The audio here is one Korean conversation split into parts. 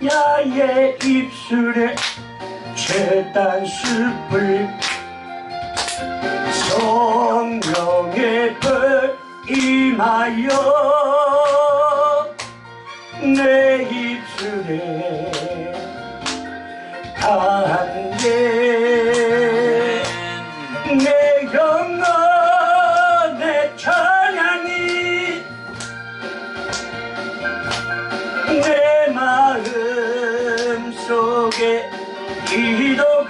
나의 입술에 최단 숲을 성령의 불 임하여 내 입술에 닿네 속에 기도가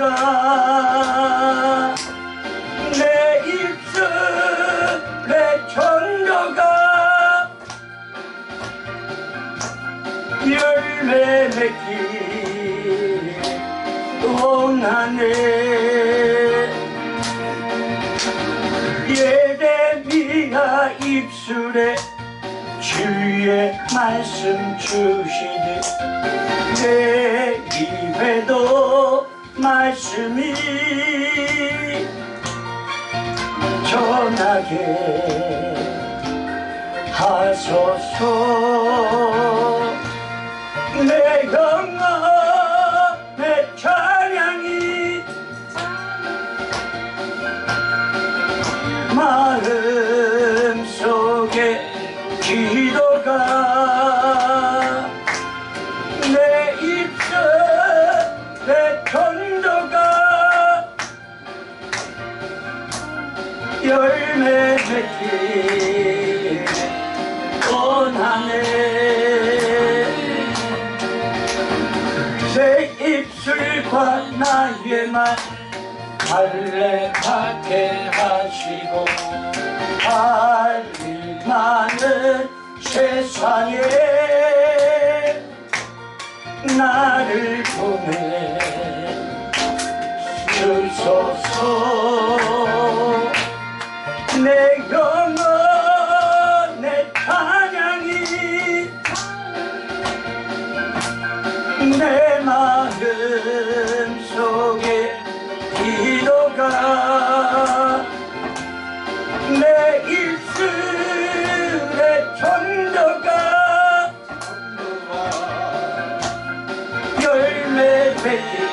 내 입술에 전도가 열매 맺기 원하네. 예레미야 입술에 주의 말씀 주시듯 내입 에도 말씀이 전하게 하소서. 내 영혼 내 찬양이 마음 속에 기도가 내 전도가 열매 맺기 원하네 내 입술과 나의 말 할례하게 하시고 할일 많은 세상에 나를 보내. 주소서 내 영혼 내 찬양이 내 마음 속에 기도가 내입 aspetti